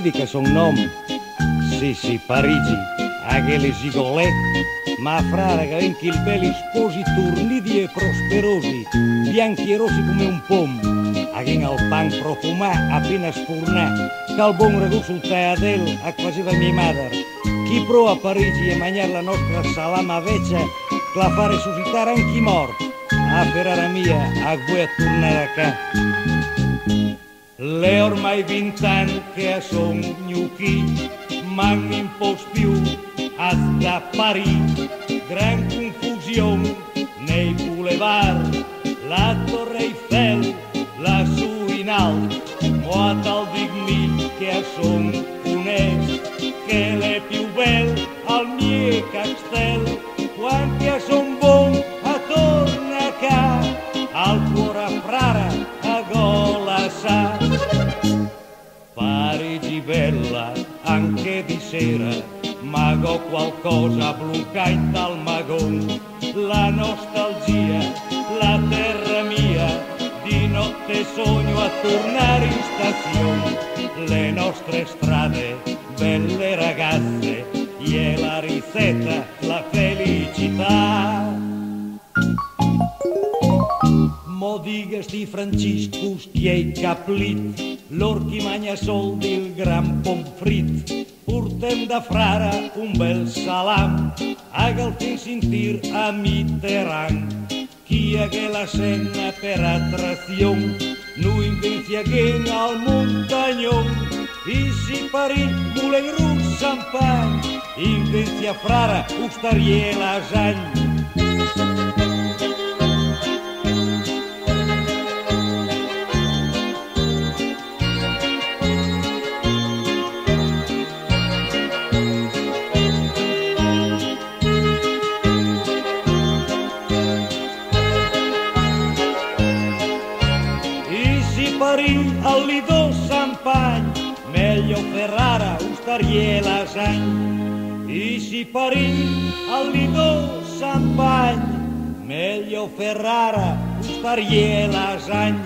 dic que son nom. Sì, sì, Parigi, aquele gigolè, ma frara che anche il belli sposi turnidi e prosperosi, bianchi e rossi come un pom, aghen al pan profumà appena sfornà, che al buon regù sul teadel a faceva mia madre. Chi prova a Parigi e mangiare la nostra salama vecchia, che la fa resuscitare anche i morti. A Ferrara mia, a voi a tornare a ca. Le ormai vent'anni che sogno chi, ma non posso più a Parigi, gran confusione nei boulevard, la Torre Eiffel, anche di sera, mago qualcosa bloccai dal magon, la nostalgia, la terra mia, di notte sogno a tornare in stazione, le nostre strade, belle ragazze, e la ricetta, la felicità. Mo digues di Franciscus qui ei caplit, l'orqui manya sol del gran pomfrit. Portem de frara un bel salam, haga'l fent sentir a Mitterrand. Qui hagué la cena per atracción, no invenciaguen al montañón. I si parit volem rus champany, invencia frara, ostarie l'asany. Meglio Ferrara, ostarie l'asany. I si parì al Lido Champagne, meglio Ferrara, ostarie l'asany.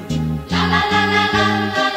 La la la la la la